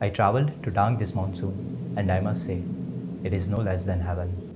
I traveled to Dang this monsoon, and I must say, it is no less than heaven.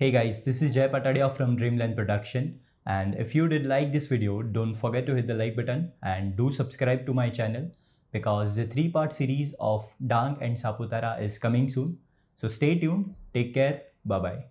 Hey guys, this is Jay Patadia from Dream Lane Production and if you did like this video, don't forget to hit the like button and do subscribe to my channel because the three part series of Dang and Saputara is coming soon. So stay tuned, take care, bye bye.